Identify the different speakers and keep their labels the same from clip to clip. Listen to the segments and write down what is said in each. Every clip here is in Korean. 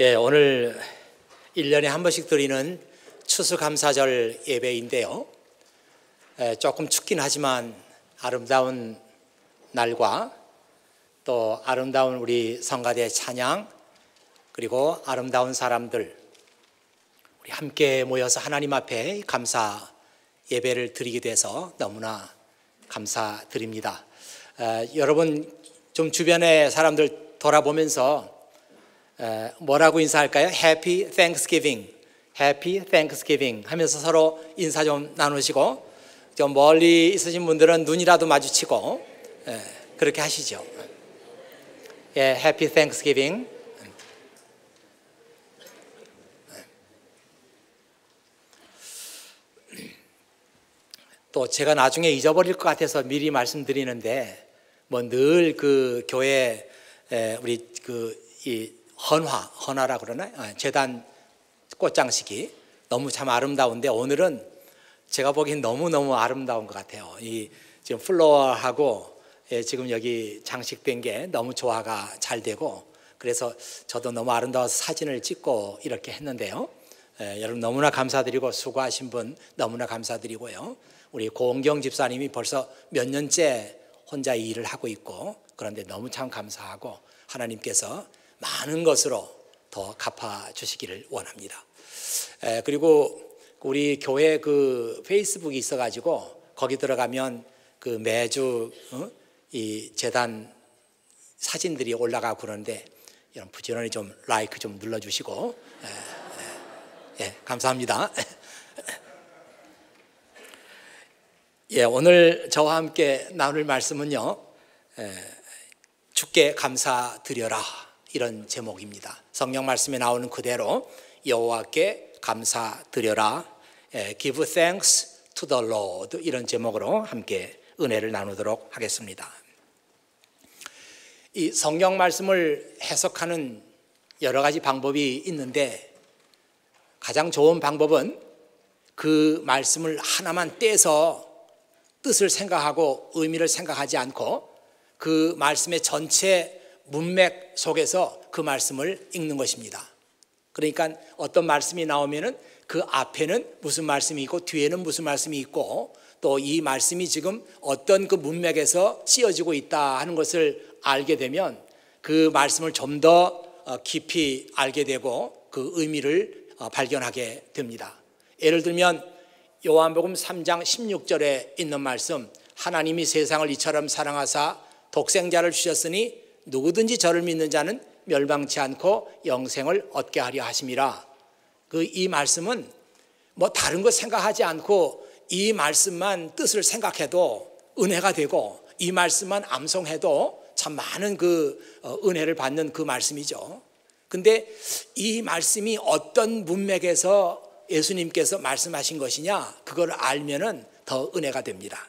Speaker 1: 예, 오늘 1년에 한 번씩 드리는 추수감사절 예배인데요. 예, 조금 춥긴 하지만 아름다운 날과 또 아름다운 우리 성가대 찬양 그리고 아름다운 사람들 우리 함께 모여서 하나님 앞에 감사 예배를 드리게 돼서 너무나 감사드립니다. 에, 여러분 좀 주변의 사람들 돌아보면서 에, 뭐라고 인사할까요? Happy Thanksgiving, Happy Thanksgiving 하면서 서로 인사 좀 나누시고 좀 멀리 있으신 분들은 눈이라도 마주치고 에, 그렇게 하시죠. 예, Happy Thanksgiving. 또 제가 나중에 잊어버릴 것 같아서 미리 말씀드리는데 뭐 늘 그 교회 우리 그이 헌화 헌화라 그러나 아, 재단 꽃장식이 너무 참 아름다운데 오늘은 제가 보기엔 너무 너무 아름다운 것 같아요. 이 지금 플로어하고 예, 지금 여기 장식된 게 너무 조화가 잘 되고 그래서 저도 너무 아름다워서 사진을 찍고 이렇게 했는데요. 예, 여러분 너무나 감사드리고 수고하신 분 너무나 감사드리고요. 우리 고은경 집사님이 벌써 몇 년째 혼자 이 일을 하고 있고 그런데 너무 참 감사하고 하나님께서 많은 것으로 더 갚아 주시기를 원합니다. 에, 그리고 우리 교회 그 페이스북이 있어가지고 거기 들어가면 그 매주 어? 이 재단 사진들이 올라가고 그러는데 여러분 부지런히 좀 라이크 좀 눌러주시고 예, 예, 예 감사합니다. 예, 오늘 저와 함께 나눌 말씀은요, 에, 주께 감사드려라 이런 제목입니다. 성경 말씀에 나오는 그대로 여호와께 감사드려라, 에, Give thanks to the Lord 이런 제목으로 함께 은혜를 나누도록 하겠습니다. 이 성경 말씀을 해석하는 여러 가지 방법이 있는데 가장 좋은 방법은 그 말씀을 하나만 떼서 뜻을 생각하고 의미를 생각하지 않고 그 말씀의 전체 문맥 속에서 그 말씀을 읽는 것입니다. 그러니까 어떤 말씀이 나오면은 그 앞에는 무슨 말씀이 있고 뒤에는 무슨 말씀이 있고 또 이 말씀이 지금 어떤 그 문맥에서 씌어지고 있다 하는 것을 알게 되면 그 말씀을 좀더 어, 깊이 알게 되고 그 의미를 어, 발견하게 됩니다. 예를 들면 요한복음 3장 16절에 있는 말씀 하나님이 세상을 이처럼 사랑하사 독생자를 주셨으니 누구든지 저를 믿는 자는 멸망치 않고 영생을 얻게 하려 하심이라. 그 이 말씀은 뭐 다른 거 생각하지 않고 이 말씀만 뜻을 생각해도 은혜가 되고 이 말씀만 암송해도 참 많은 그 어, 은혜를 받는 그 말씀이죠. 근데 이 말씀이 어떤 문맥에서 예수님께서 말씀하신 것이냐 그걸 알면은 더 은혜가 됩니다.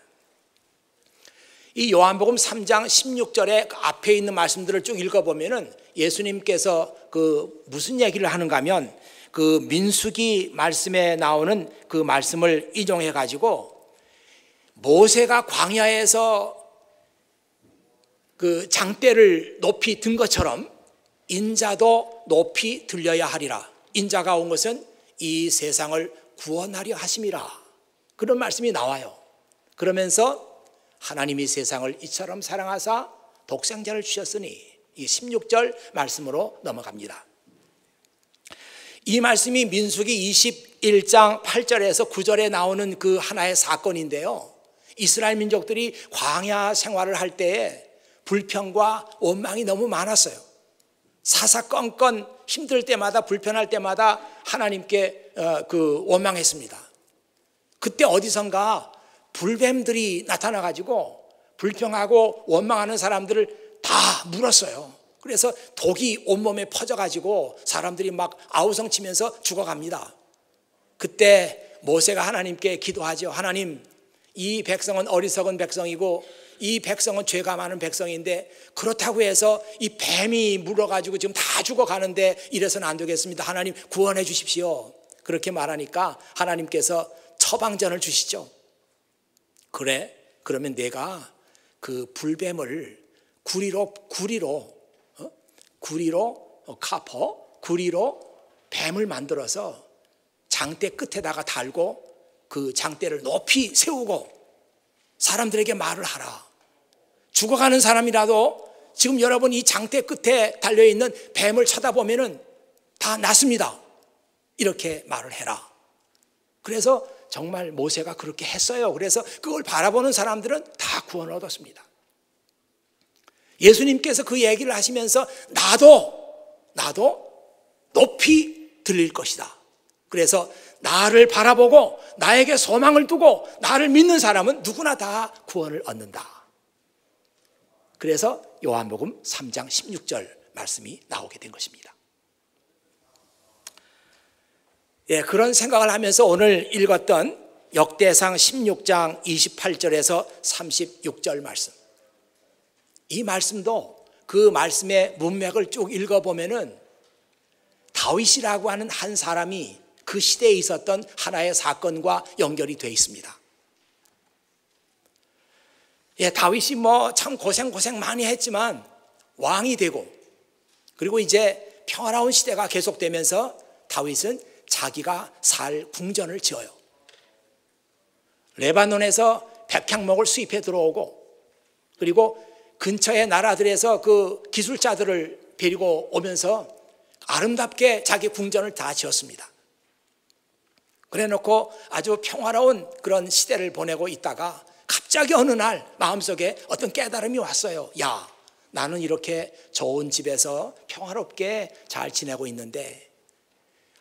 Speaker 1: 이 요한복음 3장 16절에 그 앞에 있는 말씀들을 쭉 읽어보면은 예수님께서 그 무슨 얘기를 하는가 하면 그 민수기 말씀에 나오는 그 말씀을 인용해 가지고 모세가 광야에서 그 장대를 높이 든 것처럼 인자도 높이 들려야 하리라. 인자가 온 것은 이 세상을 구원하려 하심이라. 그런 말씀이 나와요. 그러면서 하나님이 세상을 이처럼 사랑하사 독생자를 주셨으니 이 16절 말씀으로 넘어갑니다. 이 말씀이 민수기 21장 8절에서 9절에 나오는 그 하나의 사건인데요. 이스라엘 민족들이 광야 생활을 할 때에 불평과 원망이 너무 많았어요. 사사건건 힘들 때마다 불편할 때마다 하나님께 어, 그 원망했습니다. 그때 어디선가 불뱀들이 나타나 가지고 불평하고 원망하는 사람들을 다 물었어요. 그래서 독이 온몸에 퍼져 가지고 사람들이 막 아우성 치면서 죽어갑니다. 그때 모세가 하나님께 기도하죠. 하나님, 이 백성은 어리석은 백성이고 이 백성은 죄가 많은 백성인데 그렇다고 해서 이 뱀이 물어가지고 지금 다 죽어가는데 이래서는 안 되겠습니다. 하나님 구원해 주십시오. 그렇게 말하니까 하나님께서 처방전을 주시죠. 그래? 그러면 내가 그 불뱀을 구리로 구리로 어? 구리로 어, 카퍼 구리로 뱀을 만들어서 장대 끝에다가 달고 그 장대를 높이 세우고 사람들에게 말을 하라. 죽어가는 사람이라도 지금 여러분 이 장대 끝에 달려있는 뱀을 쳐다보면은 다 낫습니다. 이렇게 말을 해라. 그래서 정말 모세가 그렇게 했어요. 그래서 그걸 바라보는 사람들은 다 구원을 얻었습니다. 예수님께서 그 얘기를 하시면서 나도, 나도 높이 들릴 것이다. 그래서 나를 바라보고 나에게 소망을 두고 나를 믿는 사람은 누구나 다 구원을 얻는다. 그래서 요한복음 3장 16절 말씀이 나오게 된 것입니다. 예, 그런 생각을 하면서 오늘 읽었던 역대상 16장 28절에서 36절 말씀. 이 말씀도 그 말씀의 문맥을 쭉 읽어보면은 다윗이라고 하는 한 사람이 그 시대에 있었던 하나의 사건과 연결이 되어 있습니다. 예, 다윗이 뭐 참 고생 고생 많이 했지만 왕이 되고 그리고 이제 평화로운 시대가 계속되면서 다윗은 자기가 살 궁전을 지어요. 레바논에서 백향목을 수입해 들어오고 그리고 근처의 나라들에서 그 기술자들을 데리고 오면서 아름답게 자기 궁전을 다 지었습니다. 그래 놓고 아주 평화로운 그런 시대를 보내고 있다가 갑자기 어느 날 마음속에 어떤 깨달음이 왔어요. 야, 나는 이렇게 좋은 집에서 평화롭게 잘 지내고 있는데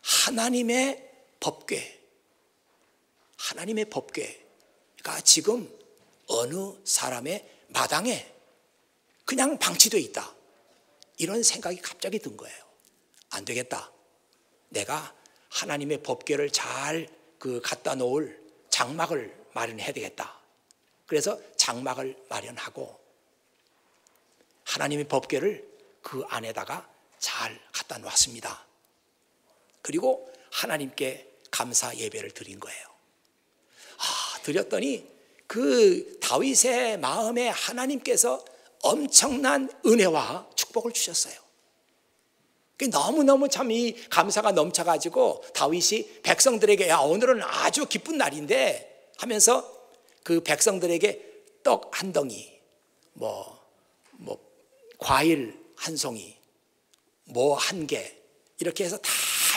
Speaker 1: 하나님의 법궤, 하나님의 법궤가 지금 어느 사람의 마당에 그냥 방치되어 있다. 이런 생각이 갑자기 든 거예요. 안 되겠다. 내가 하나님의 법궤를 잘 그 갖다 놓을 장막을 마련해야 되겠다. 그래서 장막을 마련하고 하나님의 법궤를 그 안에다가 잘 갖다 놓았습니다. 그리고 하나님께 감사 예배를 드린 거예요. 아, 드렸더니 그 다윗의 마음에 하나님께서 엄청난 은혜와 축복을 주셨어요. 너무너무 참 이 감사가 넘쳐가지고 다윗이 백성들에게 야, 오늘은 아주 기쁜 날인데 하면서 그 백성들에게 떡 한 덩이, 뭐, 뭐, 과일 한 송이, 뭐 한 개, 이렇게 해서 다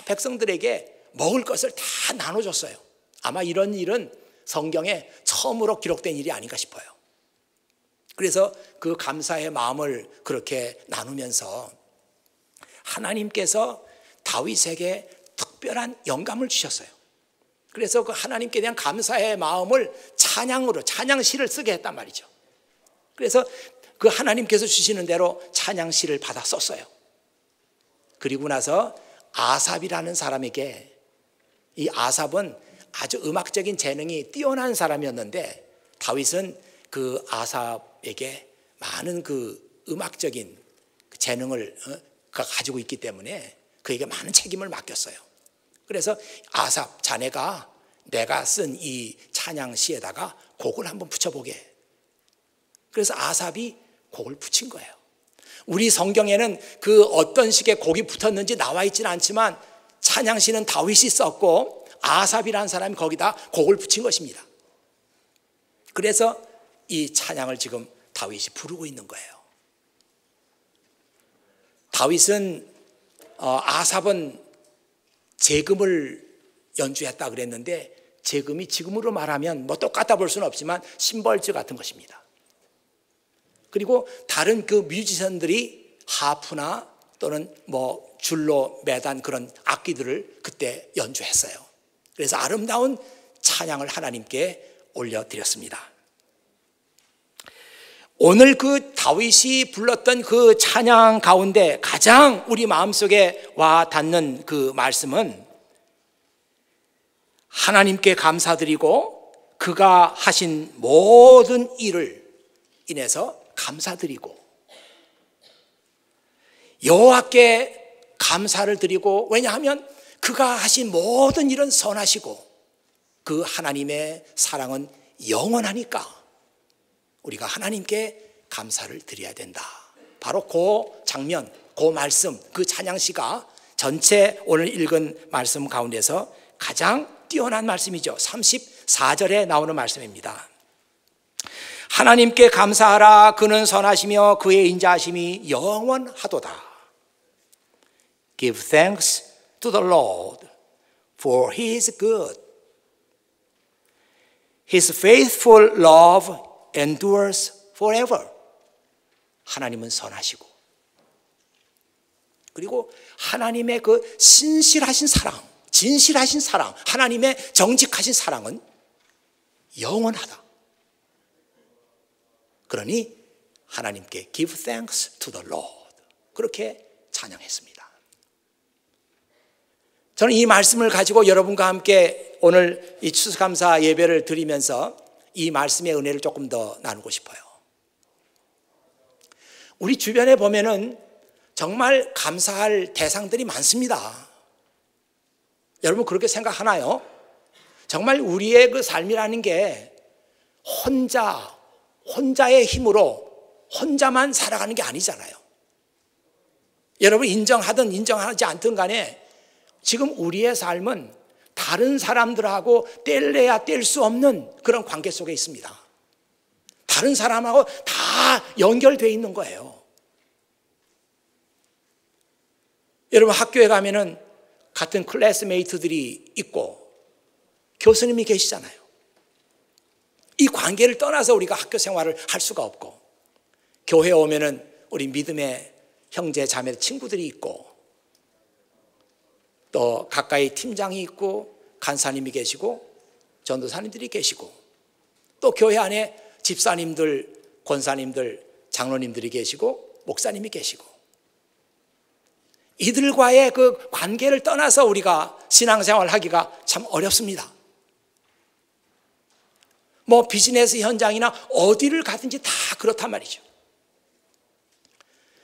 Speaker 1: 백성들에게 먹을 것을 다 나눠줬어요. 아마 이런 일은 성경에 처음으로 기록된 일이 아닌가 싶어요. 그래서 그 감사의 마음을 그렇게 나누면서 하나님께서 다윗에게 특별한 영감을 주셨어요. 그래서 그 하나님께 대한 감사의 마음을 찬양으로 찬양시를 쓰게 했단 말이죠. 그래서 그 하나님께서 주시는 대로 찬양시를 받아 썼어요. 그리고 나서 아삽이라는 사람에게 이 아삽은 아주 음악적인 재능이 뛰어난 사람이었는데 다윗은 그 아삽에게 많은 그 음악적인 그 재능을 어, 가지고 있기 때문에 그에게 많은 책임을 맡겼어요. 그래서 아삽 자네가 내가 쓴 이 찬양 시에다가 곡을 한번 붙여보게. 그래서 아삽이 곡을 붙인 거예요. 우리 성경에는 그 어떤 식의 곡이 붙었는지 나와 있지는 않지만 찬양시는 다윗이 썼고 아삽이라는 사람이 거기다 곡을 붙인 것입니다. 그래서 이 찬양을 지금 다윗이 부르고 있는 거예요. 다윗은 어, 아삽은 재금을 연주했다 그랬는데 재금이 지금으로 말하면 뭐 똑같아 볼 수는 없지만 심벌즈 같은 것입니다. 그리고 다른 그 뮤지션들이 하프나 또는 뭐 줄로 매단 그런 악기들을 그때 연주했어요. 그래서 아름다운 찬양을 하나님께 올려드렸습니다. 오늘 그 다윗이 불렀던 그 찬양 가운데 가장 우리 마음속에 와 닿는 그 말씀은 하나님께 감사드리고 그가 하신 모든 일을 인해서 감사드리고 여호와께 감사를 드리고 왜냐하면 그가 하신 모든 일은 선하시고 그 하나님의 사랑은 영원하니까 우리가 하나님께 감사를 드려야 된다. 바로 그 장면, 그 말씀, 그 찬양시가 전체 오늘 읽은 말씀 가운데서 가장 뛰어난 말씀이죠. 34절에 나오는 말씀입니다. 하나님께 감사하라 그는 선하시며 그의 인자하심이 영원하도다. Give thanks to the Lord for he is good. His faithful love endures forever. 하나님은 선하시고 그리고 하나님의 그 신실하신 사랑, 진실하신 사랑, 하나님의 정직하신 사랑은 영원하다. 그러니 하나님께 give thanks to the Lord. 그렇게 찬양했습니다. 저는 이 말씀을 가지고 여러분과 함께 오늘 이 추수감사 예배를 드리면서 이 말씀의 은혜를 조금 더 나누고 싶어요. 우리 주변에 보면은 정말 감사할 대상들이 많습니다. 여러분 그렇게 생각하나요? 정말 우리의 그 삶이라는 게 혼자, 혼자의 힘으로 혼자만 살아가는 게 아니잖아요. 여러분 인정하든 인정하지 않든 간에 지금 우리의 삶은 다른 사람들하고 뗄래야 뗄 수 없는 그런 관계 속에 있습니다. 다른 사람하고 다 연결되어 있는 거예요. 여러분 학교에 가면은 같은 classmate들이 있고 교수님이 계시잖아요. 이 관계를 떠나서 우리가 학교 생활을 할 수가 없고 교회에 오면은 우리 믿음의 형제 자매 친구들이 있고 또 가까이 팀장이 있고 간사님이 계시고 전도사님들이 계시고 또 교회 안에 집사님들, 권사님들, 장로님들이 계시고 목사님이 계시고 이들과의 그 관계를 떠나서 우리가 신앙생활 하기가 참 어렵습니다. 뭐 비즈니스 현장이나 어디를 가든지 다 그렇단 말이죠.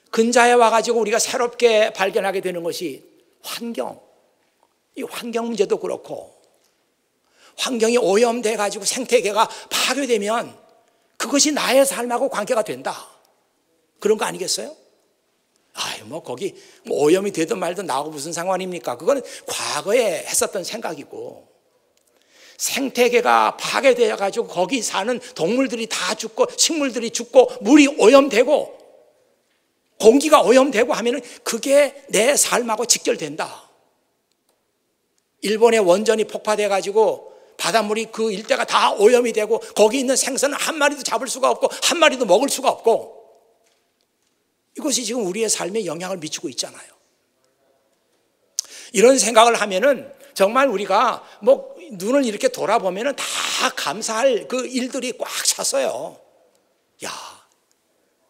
Speaker 1: 근자에 와가지고 우리가 새롭게 발견하게 되는 것이 환경, 이 환경 문제도 그렇고 환경이 오염돼 가지고 생태계가 파괴되면 그것이 나의 삶하고 관계가 된다. 그런 거 아니겠어요? 아유, 뭐, 거기 뭐 오염이 되든 말든 나하고 무슨 상관입니까? 그거는 과거에 했었던 생각이고, 생태계가 파괴되어 가지고 거기 사는 동물들이 다 죽고, 식물들이 죽고, 물이 오염되고, 공기가 오염되고 하면은 그게 내 삶하고 직결된다. 일본의 원전이 폭파돼 가지고 바닷물이 그 일대가 다 오염이 되고 거기 있는 생선은 한 마리도 잡을 수가 없고 한 마리도 먹을 수가 없고 이것이 지금 우리의 삶에 영향을 미치고 있잖아요. 이런 생각을 하면은 정말 우리가 뭐 눈을 이렇게 돌아보면은 다 감사할 그 일들이 꽉 찼어요. 야,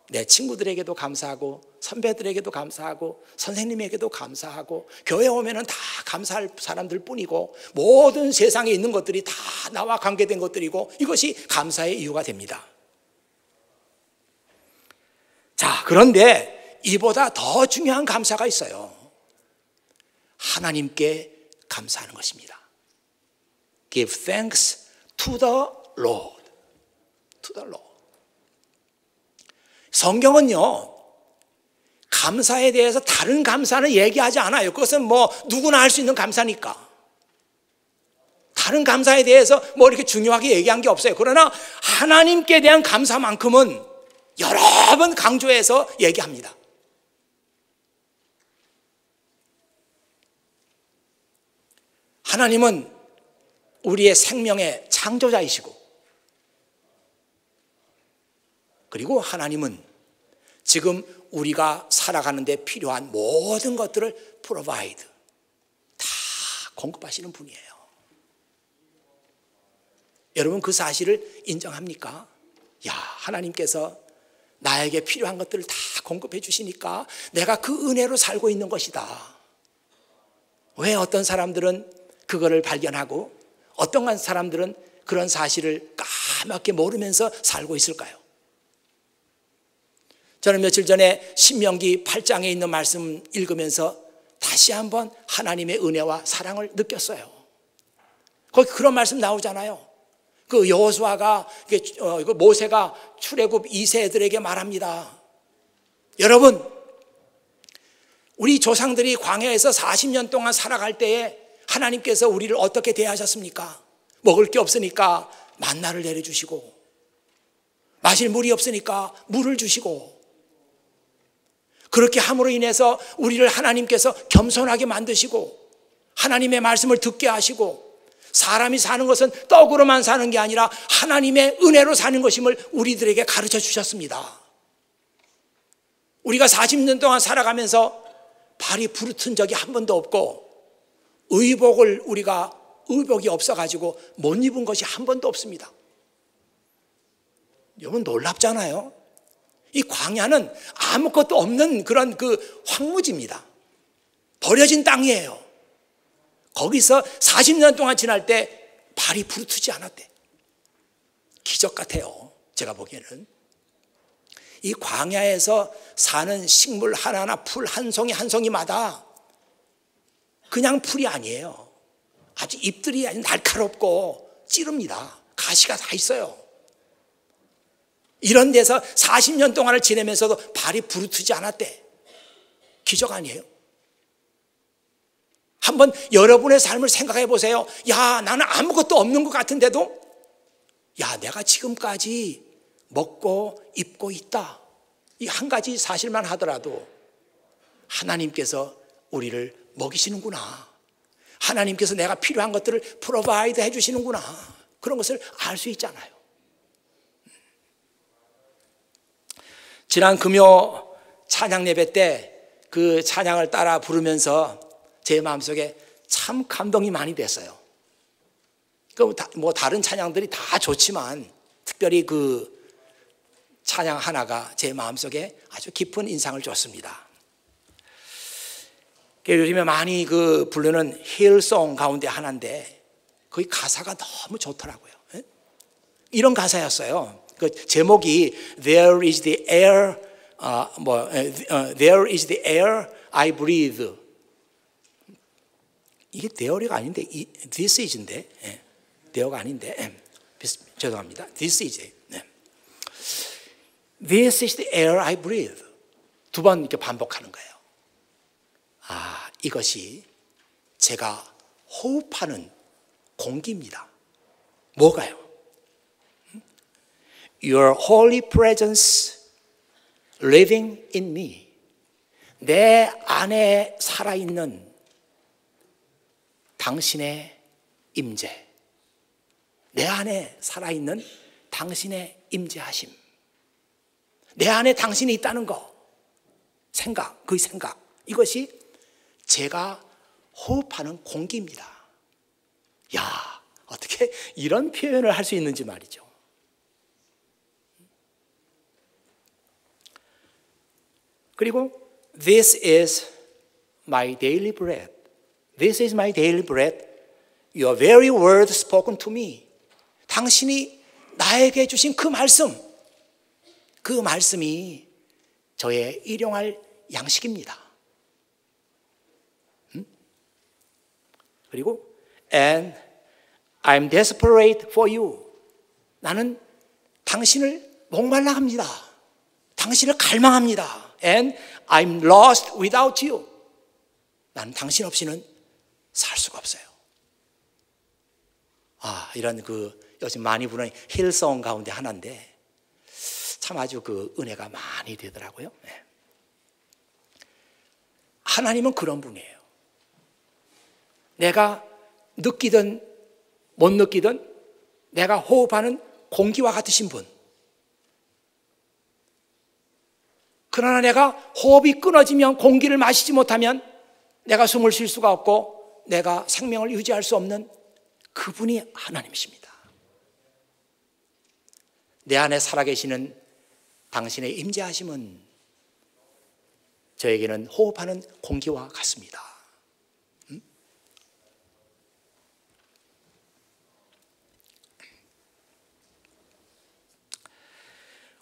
Speaker 1: 내 친구들에게도 감사하고 선배들에게도 감사하고 선생님에게도 감사하고 교회 오면은 다 감사할 사람들 뿐이고 모든 세상에 있는 것들이 다 나와 관계된 것들이고 이것이 감사의 이유가 됩니다. 자, 그런데 이보다 더 중요한 감사가 있어요. 하나님께 감사하는 것입니다. Give thanks to the Lord. To the Lord. 성경은요, 감사에 대해서 다른 감사는 얘기하지 않아요. 그것은 뭐 누구나 할 수 있는 감사니까. 다른 감사에 대해서 뭐 이렇게 중요하게 얘기한 게 없어요. 그러나 하나님께 대한 감사만큼은 여러 번 강조해서 얘기합니다. 하나님은 우리의 생명의 창조자이시고 그리고 하나님은 지금 우리가 살아가는데 필요한 모든 것들을 provide 다 공급하시는 분이에요. 여러분 그 사실을 인정합니까? 야, 하나님께서 나에게 필요한 것들을 다 공급해 주시니까 내가 그 은혜로 살고 있는 것이다. 왜 어떤 사람들은 그거를 발견하고 어떤 사람들은 그런 사실을 까맣게 모르면서 살고 있을까요? 저는 며칠 전에 신명기 8장에 있는 말씀 읽으면서 다시 한번 하나님의 은혜와 사랑을 느꼈어요. 거기 그런 말씀 나오잖아요. 그 여호수아가 어, 모세가 출애굽 2세들에게 말합니다. 여러분 우리 조상들이 광야에서 40년 동안 살아갈 때에 하나님께서 우리를 어떻게 대하셨습니까? 먹을 게 없으니까 만나를 내려주시고, 마실 물이 없으니까 물을 주시고, 그렇게 함으로 인해서 우리를 하나님께서 겸손하게 만드시고, 하나님의 말씀을 듣게 하시고, 사람이 사는 것은 떡으로만 사는 게 아니라 하나님의 은혜로 사는 것임을 우리들에게 가르쳐 주셨습니다. 우리가 40년 동안 살아가면서 발이 부르튼 적이 한 번도 없고 의복을 우리가 의복이 없어가지고 못 입은 것이 한 번도 없습니다. 여러분 놀랍잖아요. 이 광야는 아무것도 없는 그런 그 황무지입니다. 버려진 땅이에요. 거기서 40년 동안 지날 때 발이 부르트지 않았대. 기적 같아요. 제가 보기에는. 이 광야에서 사는 식물 하나하나 풀 한 송이 한 송이마다 그냥 풀이 아니에요. 아주 잎들이 아주 날카롭고 찌릅니다. 가시가 다 있어요. 이런 데서 40년 동안을 지내면서도 발이 부르트지 않았대. 기적 아니에요? 한번 여러분의 삶을 생각해 보세요. 야, 나는 아무것도 없는 것 같은데도, 야, 내가 지금까지 먹고 입고 있다. 이 한 가지 사실만 하더라도 하나님께서 우리를 먹이시는구나. 하나님께서 내가 필요한 것들을 프로바이드 해주시는구나. 그런 것을 알 수 있잖아요. 지난 금요 찬양 예배 때 그 찬양을 따라 부르면서 제 마음속에 참 감동이 많이 됐어요. 그뭐 다른 찬양들이 다 좋지만 특별히 그 찬양 하나가 제 마음속에 아주 깊은 인상을 줬습니다. 요즘에 많이 그 부르는 힐송 가운데 하나인데 거기 가사가 너무 좋더라고요. 이런 가사였어요. 그 제목이 There is the air, 어, 뭐 uh, There is the air I breathe. 이게 theory가 아닌데 this is인데 예. theo가 아닌데 예. 죄송합니다. This is. 네. This is the air I breathe. 두 번 이렇게 반복하는 거예요. 아, 이것이 제가 호흡하는 공기입니다. 뭐가요? Your holy presence living in me. 내 안에 살아있는 당신의 임재. 내 안에 살아있는 당신의 임재하심. 내 안에 당신이 있다는 거. 생각, 그 생각. 이것이 제가 호흡하는 공기입니다. 야, 어떻게 이런 표현을 할 수 있는지 말이죠. 그리고 this is my daily bread. This is my daily bread. Your very word spoken to me. 당신이 나에게 주신 그 말씀, 그 말씀이 저의 일용할 양식입니다. 음? 그리고 and I'm desperate for you. 나는 당신을 목말라 합니다. 당신을 갈망합니다. And I'm lost without you. 나는 당신 없이는 살 수가 없어요. 아, 이런 그 요즘 많이 부르는 힐송 가운데 하나인데 참 아주 그 은혜가 많이 되더라고요. 네. 하나님은 그런 분이에요. 내가 느끼든 못 느끼든 내가 호흡하는 공기와 같으신 분. 그러나 내가 호흡이 끊어지면 공기를 마시지 못하면 내가 숨을 쉴 수가 없고 내가 생명을 유지할 수 없는 그분이 하나님이십니다. 내 안에 살아계시는 당신의 임재하심은 저에게는 호흡하는 공기와 같습니다.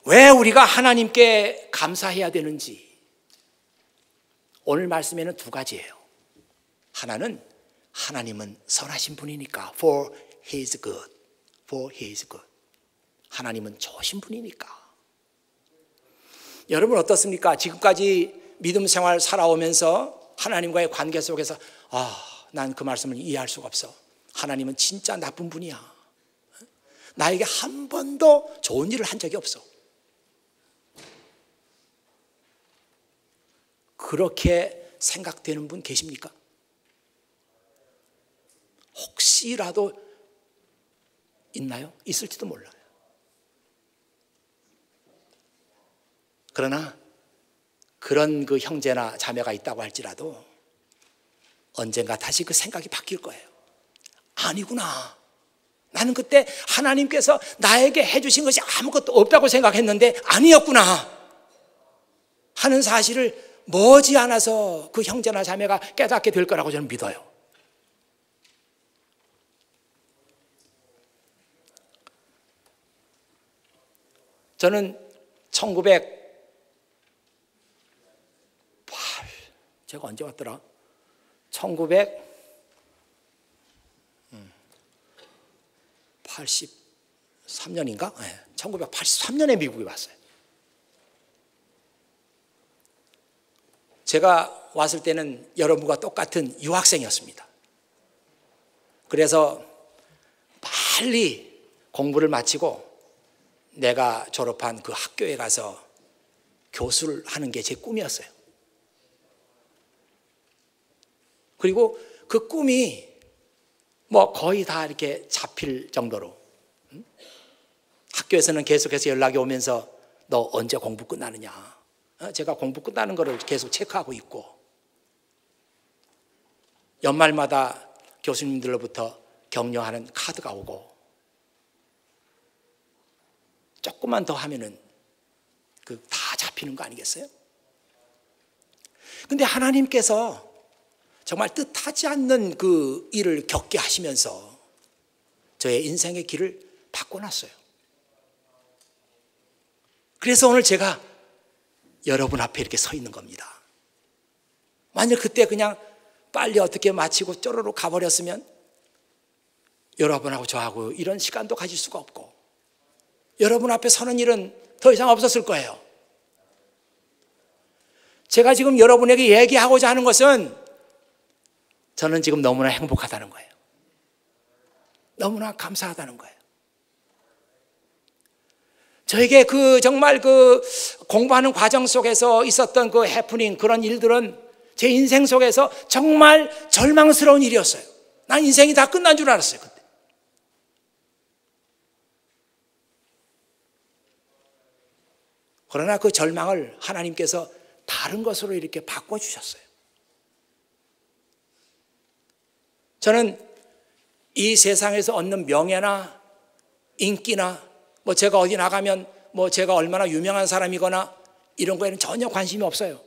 Speaker 1: 왜 우리가 하나님께 감사해야 되는지 오늘 말씀에는 두 가지예요. 하나는 하나님은 선하신 분이니까 for his good. for his good. 하나님은 좋으신 분이니까. 여러분 어떻습니까? 지금까지 믿음 생활 살아오면서 하나님과의 관계 속에서 아, 난 그 말씀을 이해할 수가 없어. 하나님은 진짜 나쁜 분이야. 나에게 한 번도 좋은 일을 한 적이 없어. 그렇게 생각되는 분 계십니까? 혹시라도 있나요? 있을지도 몰라요. 그러나 그런 그 형제나 자매가 있다고 할지라도 언젠가 다시 그 생각이 바뀔 거예요. 아니구나. 나는 그때 하나님께서 나에게 해주신 것이 아무것도 없다고 생각했는데 아니었구나. 하는 사실을 머지않아서 그 형제나 자매가 깨닫게 될 거라고 저는 믿어요. 저는 1908 제가 언제 왔더라? 1900 83년인가? 네, 1983년에 미국에 왔어요. 제가 왔을 때는 여러분과 똑같은 유학생이었습니다. 그래서 빨리 공부를 마치고 내가 졸업한 그 학교에 가서 교수를 하는 게 제 꿈이었어요. 그리고 그 꿈이 뭐 거의 다 이렇게 잡힐 정도로 학교에서는 계속해서 연락이 오면서 너 언제 공부 끝나느냐. 어, 제가 공부 끝나는 거를 계속 체크하고 있고 연말마다 교수님들로부터 격려하는 카드가 오고 조금만 더 하면은 그 다 잡히는 거 아니겠어요? 근데 하나님께서 정말 뜻하지 않는 그 일을 겪게 하시면서 저의 인생의 길을 바꿔놨어요. 그래서 오늘 제가 여러분 앞에 이렇게 서 있는 겁니다. 만약 그때 그냥 빨리 어떻게 마치고 쪼르르 가버렸으면 여러분하고 저하고 이런 시간도 가질 수가 없고 여러분 앞에 서는 일은 더 이상 없었을 거예요. 제가 지금 여러분에게 얘기하고자 하는 것은 저는 지금 너무나 행복하다는 거예요. 너무나 감사하다는 거예요. 저에게 그 정말 그 공부하는 과정 속에서 있었던 그 해프닝 그런 일들은 제 인생 속에서 정말 절망스러운 일이었어요. 난 인생이 다 끝난 줄 알았어요, 그때. 그러나 그 절망을 하나님께서 다른 것으로 이렇게 바꿔 주셨어요. 저는 이 세상에서 얻는 명예나 인기나 뭐 제가 어디 나가면 뭐 제가 얼마나 유명한 사람이거나 이런 거에는 전혀 관심이 없어요.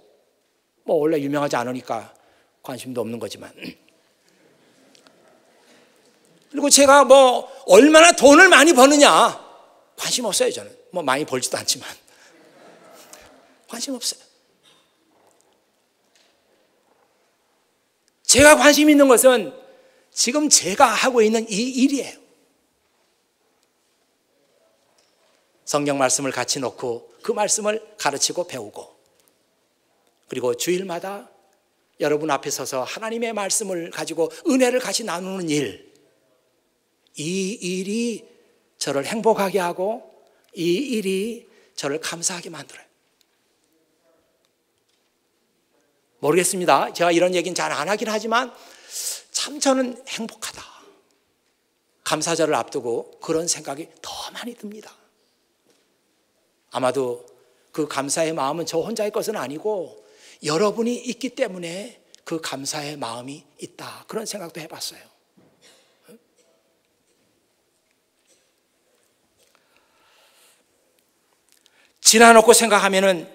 Speaker 1: 뭐 원래 유명하지 않으니까 관심도 없는 거지만. 그리고 제가 뭐 얼마나 돈을 많이 버느냐 관심 없어요 저는. 뭐 많이 벌지도 않지만 관심 없어요. 제가 관심 있는 것은 지금 제가 하고 있는 이 일이에요. 성경 말씀을 같이 놓고 그 말씀을 가르치고 배우고 그리고 주일마다 여러분 앞에 서서 하나님의 말씀을 가지고 은혜를 같이 나누는 일. 이 일이 저를 행복하게 하고 이 일이 저를 감사하게 만들어요. 모르겠습니다. 제가 이런 얘기는 잘 안 하긴 하지만 참 저는 행복하다. 감사절을 앞두고 그런 생각이 더 많이 듭니다. 아마도 그 감사의 마음은 저 혼자의 것은 아니고 여러분이 있기 때문에 그 감사의 마음이 있다. 그런 생각도 해봤어요. 지나놓고 생각하면은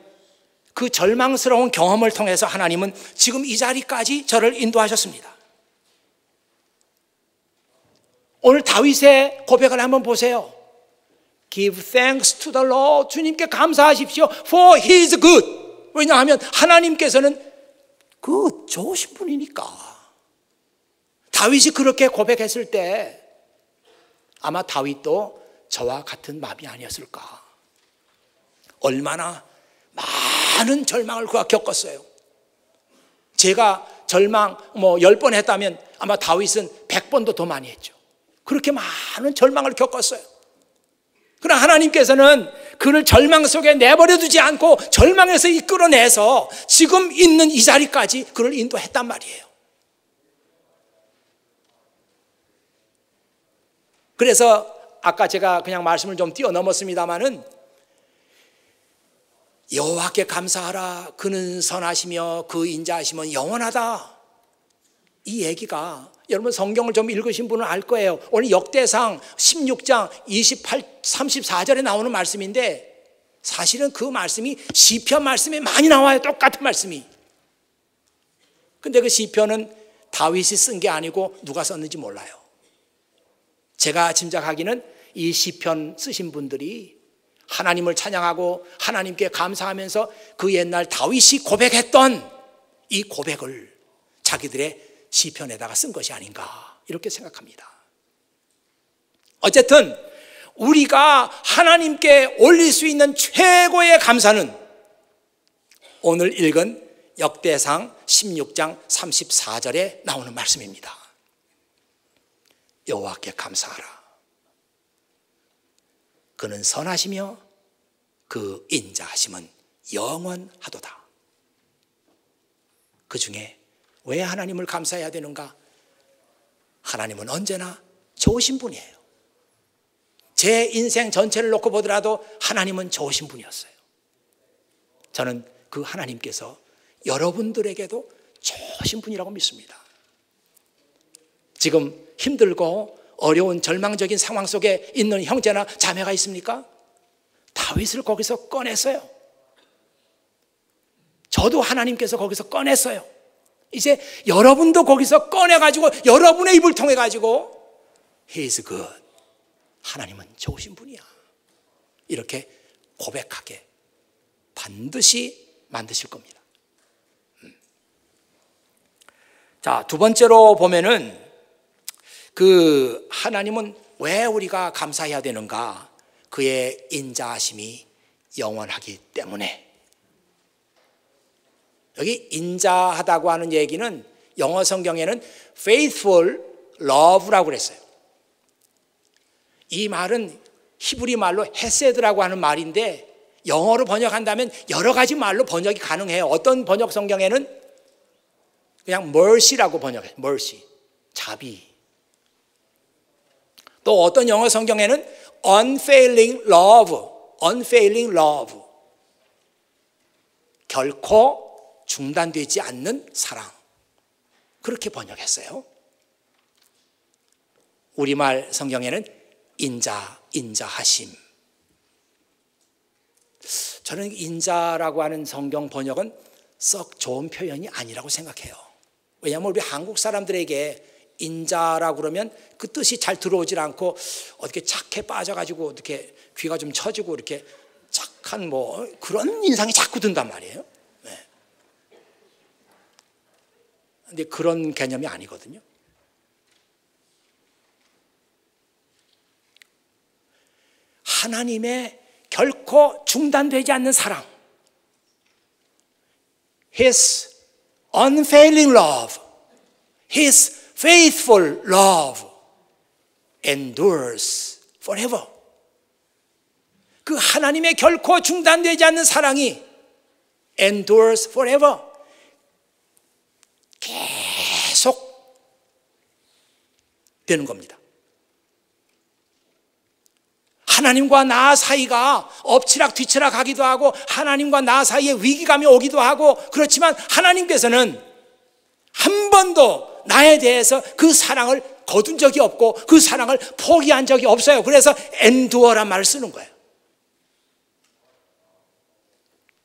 Speaker 1: 그 절망스러운 경험을 통해서 하나님은 지금 이 자리까지 저를 인도하셨습니다. 오늘 다윗의 고백을 한번 보세요. Give thanks to the Lord. 주님께 감사하십시오. For He is good. 왜냐하면 하나님께서는 그 좋으신 분이니까. 다윗이 그렇게 고백했을 때 아마 다윗도 저와 같은 마음이 아니었을까. 얼마나 많은 절망을 그가 겪었어요. 제가 절망 뭐열번 했다면 아마 다윗은 백 번도 더 많이 했죠. 그렇게 많은 절망을 겪었어요. 그러나 하나님께서는 그를 절망 속에 내버려 두지 않고 절망에서 이끌어내서 지금 있는 이 자리까지 그를 인도했단 말이에요. 그래서 아까 제가 그냥 말씀을 좀 뛰어넘었습니다마는 여호와께 감사하라 그는 선하시며 그 인자하시면 영원하다 이 얘기가 여러분 성경을 좀 읽으신 분은 알 거예요. 오늘 역대상 16장 28, 34절에 나오는 말씀인데 사실은 그 말씀이 시편 말씀에 많이 나와요. 똑같은 말씀이. 근데 그 시편은 다윗이 쓴 게 아니고 누가 썼는지 몰라요. 제가 짐작하기는 이 시편 쓰신 분들이 하나님을 찬양하고 하나님께 감사하면서 그 옛날 다윗이 고백했던 이 고백을 자기들의 시편에다가 쓴 것이 아닌가 이렇게 생각합니다. 어쨌든 우리가 하나님께 올릴 수 있는 최고의 감사는 오늘 읽은 역대상 16장 34절에 나오는 말씀입니다. 여호와께 감사하라. 그는 선하시며 그 인자하심은 영원하도다. 그 중에 왜 하나님을 감사해야 되는가? 하나님은 언제나 좋으신 분이에요. 제 인생 전체를 놓고 보더라도 하나님은 좋으신 분이었어요. 저는 그 하나님께서 여러분들에게도 좋으신 분이라고 믿습니다. 지금 힘들고 어려운 절망적인 상황 속에 있는 형제나 자매가 있습니까? 다윗을 거기서 꺼냈어요. 저도 하나님께서 거기서 꺼냈어요. 이제 여러분도 거기서 꺼내가지고 여러분의 입을 통해가지고 He is good. 하나님은 좋으신 분이야. 이렇게 고백하게 반드시 만드실 겁니다. 음. 자, 두 번째로 보면은 그 하나님은 왜 우리가 감사해야 되는가? 그의 인자하심이 영원하기 때문에. 여기 인자하다고 하는 얘기는 영어 성경에는 faithful love라고 그랬어요. 이 말은 히브리 말로 헤세드라고 하는 말인데 영어로 번역한다면 여러 가지 말로 번역이 가능해요. 어떤 번역 성경에는 그냥 mercy라고 번역해요. mercy. 자비. 또 어떤 영어 성경에는 unfailing love, unfailing love. 결코 중단되지 않는 사랑. 그렇게 번역했어요. 우리말 성경에는 인자, 인자하심. 저는 인자라고 하는 성경 번역은 썩 좋은 표현이 아니라고 생각해요. 왜냐하면 우리 한국 사람들에게 인자라고 그러면 그 뜻이 잘 들어오질 않고 어떻게 착해 빠져가지고 어떻게 귀가 좀 처지고 이렇게 착한 뭐 그런 인상이 자꾸 든단 말이에요. 네. 근데 그런 개념이 아니거든요. 하나님의 결코 중단되지 않는 사랑. His unfailing love. His faithful love endures forever. 그 하나님의 결코 중단되지 않는 사랑이 endures forever. 계속 되는 겁니다. 하나님과 나 사이가 엎치락 뒤치락 하기도 하고 하나님과 나 사이에 위기감이 오기도 하고 그렇지만 하나님께서는 한 번도 나에 대해서 그 사랑을 거둔 적이 없고 그 사랑을 포기한 적이 없어요. 그래서 엔두어란 말을 쓰는 거예요.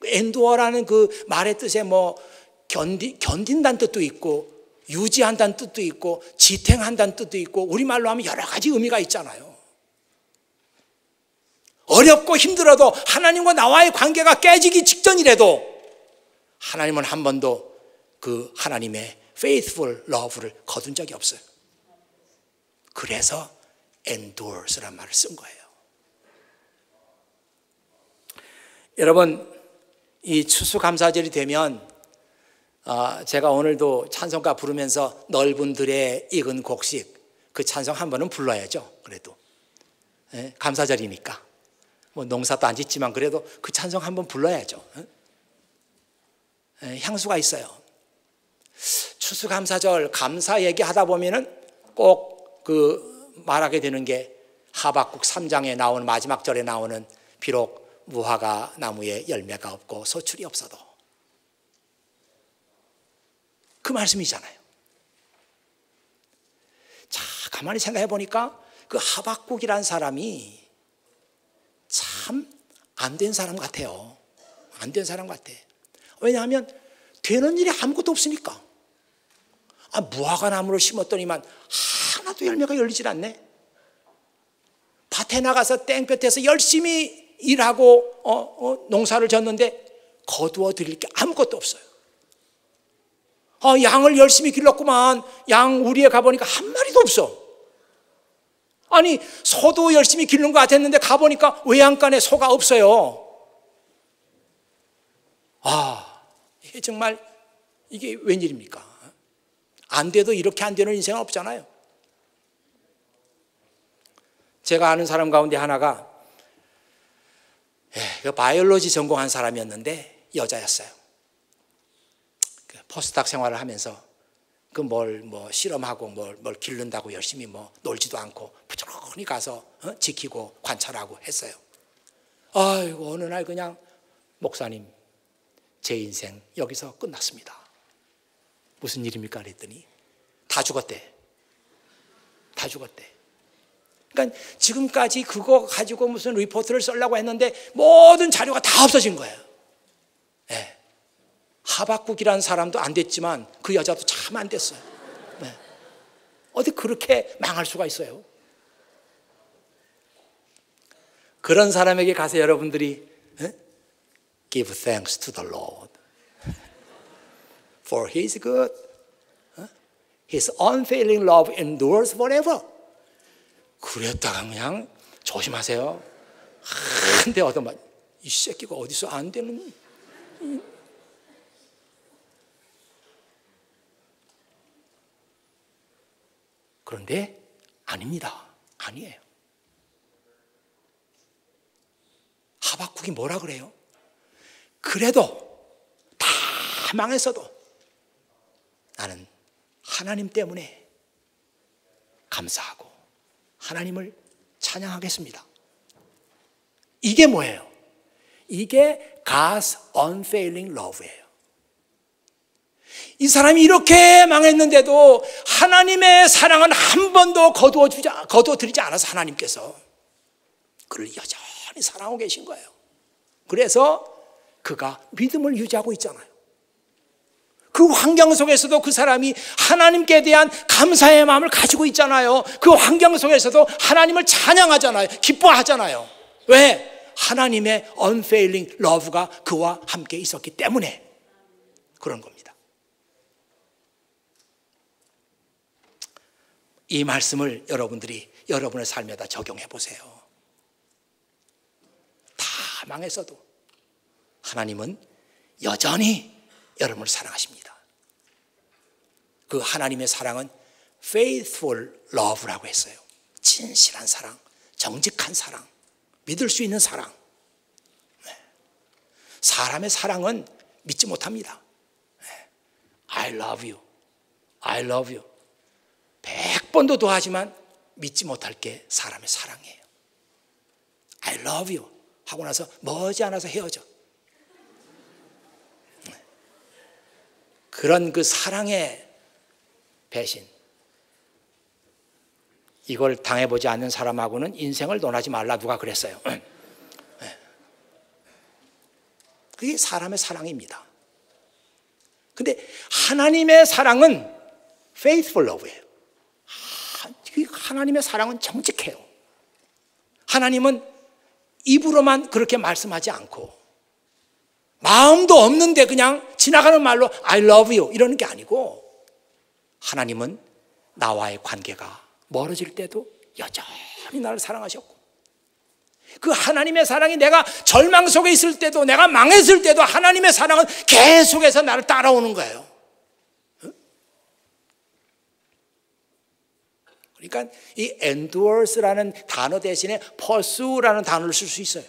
Speaker 1: 엔두어라는 그 말의 뜻에 뭐 견디, 견딘다는 뜻도 있고 유지한다는 뜻도 있고 지탱한다는 뜻도 있고 우리말로 하면 여러 가지 의미가 있잖아요. 어렵고 힘들어도 하나님과 나와의 관계가 깨지기 직전이라도 하나님은 한 번도 그 하나님의 faithful love를 거둔 적이 없어요. 그래서 endures란 말을 쓴 거예요. 여러분, 이 추수감사절이 되면 아, 제가 오늘도 찬송가 부르면서 넓은 들에 익은 곡식 그 찬송 한 번은 불러야죠. 그래도 예, 감사절이니까 뭐 농사도 안 짓지만 그래도 그 찬송 한 번 불러야죠. 예, 향수가 있어요. 추수감사절 감사 얘기하다 보면은 꼭 그 말하게 되는 게 하박국 3장에 나오는 마지막 절에 나오는 비록 무화과 나무에 열매가 없고 소출이 없어도 그 말씀이잖아요. 자, 가만히 생각해 보니까 그 하박국이란 사람이 참 안 된 사람 같아요. 안 된 사람 같아. 왜냐하면 되는 일이 아무것도 없으니까. 아, 무화과 나무를 심었더니만 하나도 열매가 열리질 않네. 밭에 나가서 땡볕에서 열심히 일하고 어, 어, 농사를 졌는데 거두어 드릴 게 아무것도 없어요. 어, 양을 열심히 길렀구만. 양 우리에 가보니까 한 마리도 없어. 아니, 소도 열심히 기르는 것 같았는데 가보니까 외양간에 소가 없어요. 아, 이게 정말, 이게 웬일입니까? 안 돼도 이렇게 안 되는 인생은 없잖아요. 제가 아는 사람 가운데 하나가 예, 그 바이올로지 전공한 사람이었는데 여자였어요. 그 포스닥 생활을 하면서 그 뭘 뭐 실험하고 뭘, 뭘 기른다고 열심히 뭐 놀지도 않고 부지런히 가서 어? 지키고 관찰하고 했어요. 아이고 어느 날 그냥 목사님 제 인생 여기서 끝났습니다. 무슨 일입니까? 그랬더니 다 죽었대. 다 죽었대. 그러니까 지금까지 그거 가지고 무슨 리포트를 쓰려고 했는데 모든 자료가 다 없어진 거예요. 네. 하박국이라는 사람도 안 됐지만 그 여자도 참 안 됐어요. 네. 어디 그렇게 망할 수가 있어요? 그런 사람에게 가서 여러분들이 네? Give thanks to the Lord for His good. His unfailing love endures forever. 그랬다가 그냥 조심하세요. 한대 얻어맞. 이 새끼가 어디서 안 되는. 그런데 아닙니다. 아니에요. 하박국이 뭐라 그래요? 그래도 다 망했어도 나는 하나님 때문에 감사하고 하나님을 찬양하겠습니다. 이게 뭐예요? 이게 God's unfailing love예요. 이 사람이 이렇게 망했는데도 하나님의 사랑은 한 번도 거두어 주지, 거두어 드리지 않아서 하나님께서 그를 여전히 사랑하고 계신 거예요. 그래서 그가 믿음을 유지하고 있잖아요. 그 환경 속에서도 그 사람이 하나님께 대한 감사의 마음을 가지고 있잖아요. 그 환경 속에서도 하나님을 찬양하잖아요. 기뻐하잖아요. 왜? 하나님의 unfailing love가 그와 함께 있었기 때문에 그런 겁니다. 이 말씀을 여러분들이 여러분의 삶에다 적용해 보세요. 다 망했어도 하나님은 여전히 여러분을 사랑하십니다. 그 하나님의 사랑은 faithful love라고 했어요. 진실한 사랑, 정직한 사랑, 믿을 수 있는 사랑. 네. 사람의 사랑은 믿지 못합니다. 네. I love you. I love you. 백 번도 더 하지만 믿지 못할 게 사람의 사랑이에요. I love you. 하고 나서 머지않아서 헤어져. 네. 그런 그 사랑의 배신. 이걸 당해보지 않는 사람하고는 인생을 논하지 말라 누가 그랬어요. 네. 그게 사람의 사랑입니다. 근데 하나님의 사랑은 faithful love예요. 하나님의 사랑은 정직해요. 하나님은 입으로만 그렇게 말씀하지 않고 마음도 없는데 그냥 지나가는 말로 I love you 이러는 게 아니고 하나님은 나와의 관계가 멀어질 때도 여전히 나를 사랑하셨고 그 하나님의 사랑이 내가 절망 속에 있을 때도 내가 망했을 때도 하나님의 사랑은 계속해서 나를 따라오는 거예요. 그러니까 이 endures라는 단어 대신에 pursue라는 단어를 쓸 수 있어요.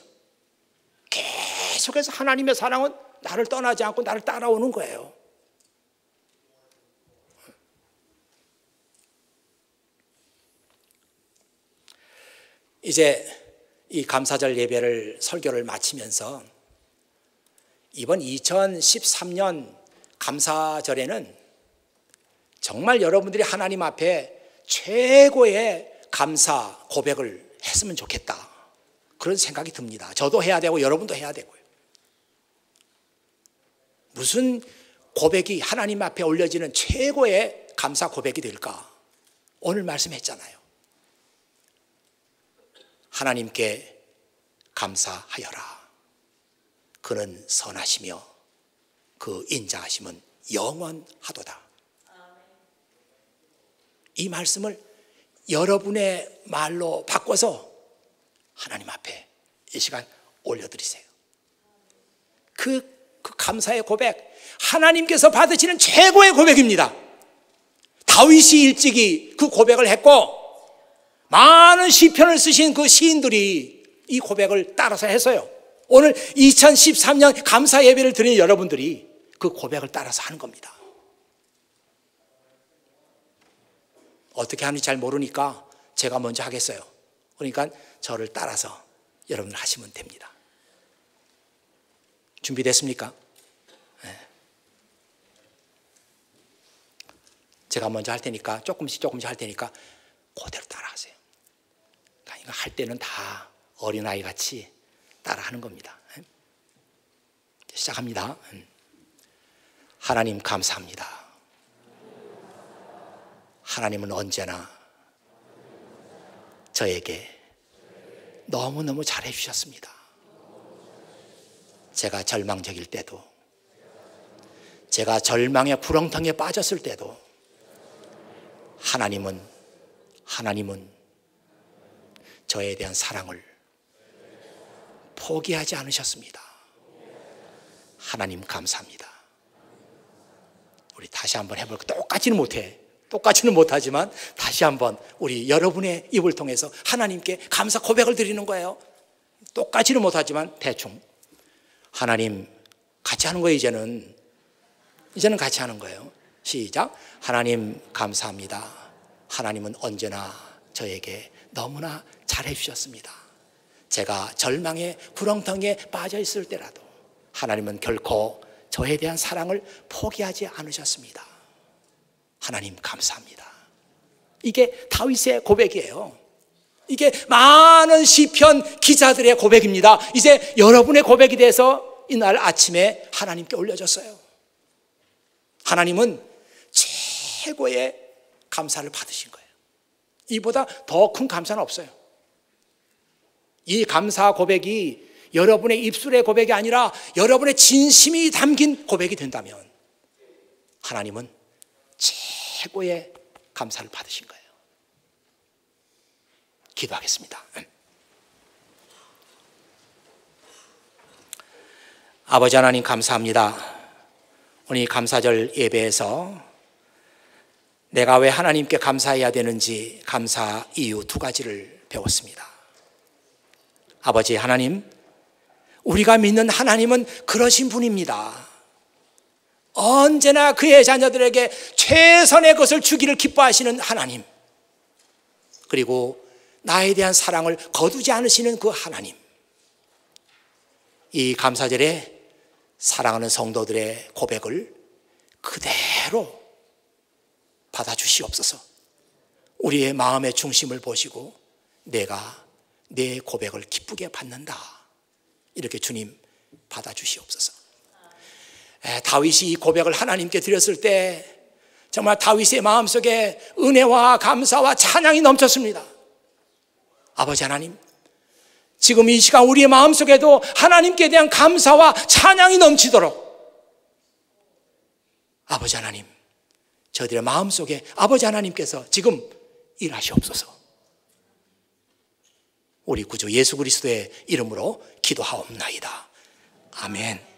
Speaker 1: 계속해서 하나님의 사랑은 나를 떠나지 않고 나를 따라오는 거예요. 이제 이 감사절 예배를 설교를 마치면서 이번 2013년 감사절에는 정말 여러분들이 하나님 앞에 최고의 감사 고백을 했으면 좋겠다. 그런 생각이 듭니다. 저도 해야 되고 여러분도 해야 되고요. 무슨 고백이 하나님 앞에 올려지는 최고의 감사 고백이 될까? 오늘 말씀했잖아요. 하나님께 감사하여라. 그는 선하시며 그 인자하심은 영원하도다. 이 말씀을 여러분의 말로 바꿔서 하나님 앞에 이 시간 올려드리세요. 그, 그 감사의 고백, 하나님께서 받으시는 최고의 고백입니다. 다윗이 일찍이 그 고백을 했고, 많은 시편을 쓰신 그 시인들이 이 고백을 따라서 했어요. 오늘 2013년 감사 예배를 드리는 여러분들이 그 고백을 따라서 하는 겁니다. 어떻게 하는지 잘 모르니까 제가 먼저 하겠어요. 그러니까 저를 따라서 여러분들 하시면 됩니다. 준비됐습니까? 네. 제가 먼저 할 테니까 조금씩 조금씩 할 테니까 그대로 따라하세요. 그러니까 할 때는 다 어린아이 같이 따라하는 겁니다. 네. 시작합니다. 음. 하나님 감사합니다. 하나님은 언제나 저에게 너무너무 잘해 주셨습니다. 제가 절망적일 때도, 제가 절망의 구렁텅이에 빠졌을 때도, 하나님은, 하나님은 저에 대한 사랑을 포기하지 않으셨습니다. 하나님 감사합니다. 우리 다시 한번 해볼까? 똑같지는 못해. 똑같이는 못하지만 다시 한번 우리 여러분의 입을 통해서 하나님께 감사 고백을 드리는 거예요. 똑같이는 못하지만 대충 하나님 같이 하는 거예요 이제는 이제는 같이 하는 거예요. 시작. 하나님 감사합니다. 하나님은 언제나 저에게 너무나 잘해 주셨습니다. 제가 절망의 구렁텅이에 빠져 있을 때라도 하나님은 결코 저에 대한 사랑을 포기하지 않으셨습니다. 하나님 감사합니다. 이게 다윗의 고백이에요. 이게 많은 시편 기자들의 고백입니다. 이제 여러분의 고백이 돼서 이날 아침에 하나님께 올려졌어요. 하나님은 최고의 감사를 받으신 거예요. 이보다 더 큰 감사는 없어요. 이 감사 고백이 여러분의 입술의 고백이 아니라 여러분의 진심이 담긴 고백이 된다면 하나님은 최고의 감사를 받으신 거예요. 기도하겠습니다. 아버지 하나님 감사합니다. 오늘 감사절 예배에서 내가 왜 하나님께 감사해야 되는지 감사 이유 두 가지를 배웠습니다. 아버지 하나님, 우리가 믿는 하나님은 그러신 분입니다. 언제나 그의 자녀들에게 최선의 것을 주기를 기뻐하시는 하나님. 그리고 나에 대한 사랑을 거두지 않으시는 그 하나님. 이 감사절에 사랑하는 성도들의 고백을 그대로 받아주시옵소서. 우리의 마음의 중심을 보시고 내가 내 고백을 기쁘게 받는다. 이렇게 주님 받아주시옵소서. 다윗이 이 고백을 하나님께 드렸을 때 정말 다윗의 마음속에 은혜와 감사와 찬양이 넘쳤습니다. 아버지 하나님, 지금 이 시간 우리의 마음속에도 하나님께 대한 감사와 찬양이 넘치도록 아버지 하나님, 저들의 마음속에 아버지 하나님께서 지금 일하시옵소서. 우리 구주 예수 그리스도의 이름으로 기도하옵나이다. 아멘.